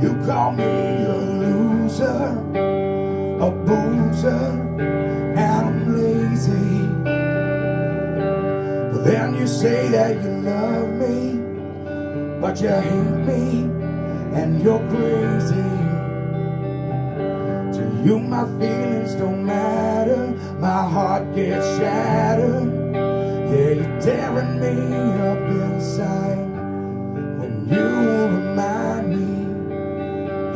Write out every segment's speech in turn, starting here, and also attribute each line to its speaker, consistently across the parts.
Speaker 1: You call me a loser, a boozer, and I'm lazy. But then you say that you love me, but you hate me, and you're crazy. To you, my feelings don't matter, my heart gets shattered. Yeah, you're tearing me up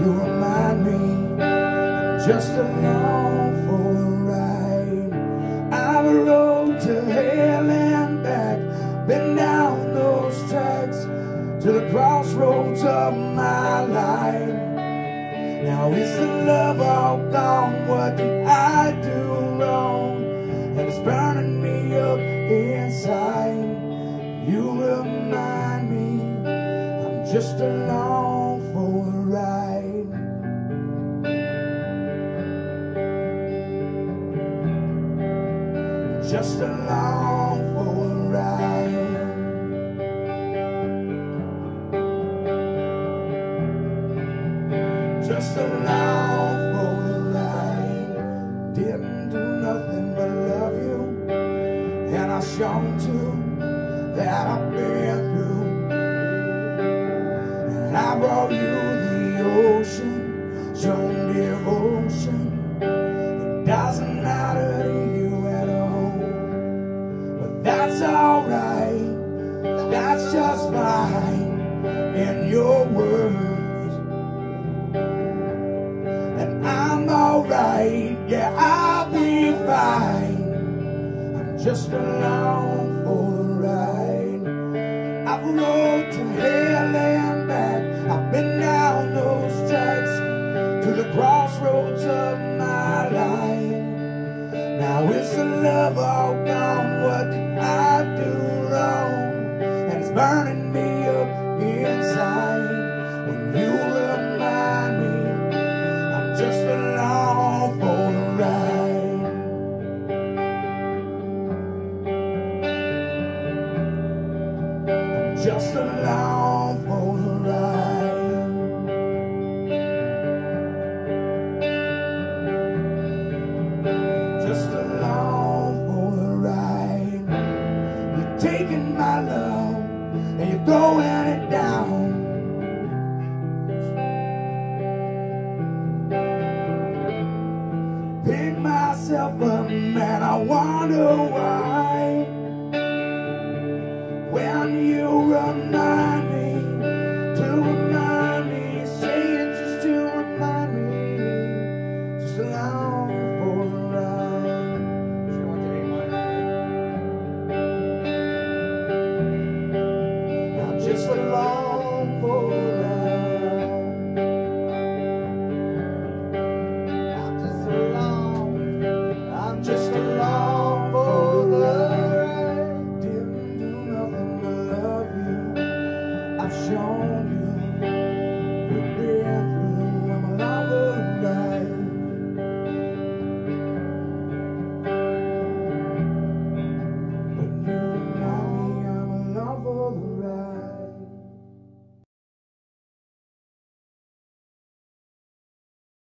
Speaker 1: You remind me I'm just along for the ride. I've rode to hell and back, been down those tracks to the crossroads of my life. Now is the love all gone? What did I do wrong? And it's burning me up inside. You remind me I'm just along Just along for the ride. Just along for the ride. Didn't do nothing but love you, and I shown too that I've been through. And I brought you the ocean, that's alright. That's just fine in your words. And I'm alright, yeah, I'll be fine. I'm just along for the ride. I've rode to hell and back. I've been down those tracks to the crossroads of my life. Now is the love all gone? What burning me up inside when you remind me I'm just along for the ride. I'm just along for the ride. Just along for the ride. You're taking my love and you're throwing it down. Pick myself up, man, I wonder why. When you remind just like